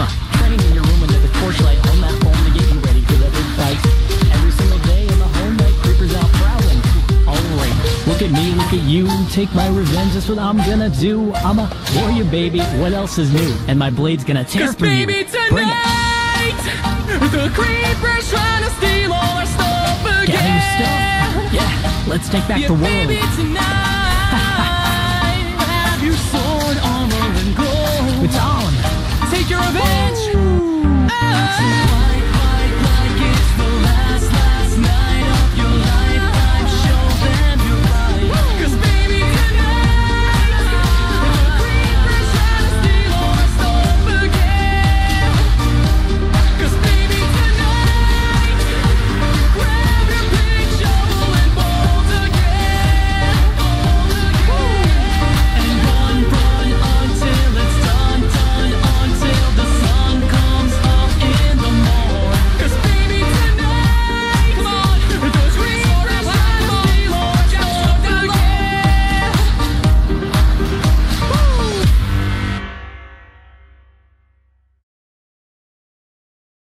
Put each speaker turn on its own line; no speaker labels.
Huh. In your room the on that phone to get you ready for big fight. Every single day in the home creepers out prowling. Alright, look at me, look at you. Take my revenge, that's what I'm gonna do. I'm a warrior baby, what else is new? And my blade's gonna tear for baby, you. Tonight, Bring it.
The creepers trying to steal all our stuff again. Stuff?
Yeah, let's take back yeah, the world. Baby,
tonight. armor,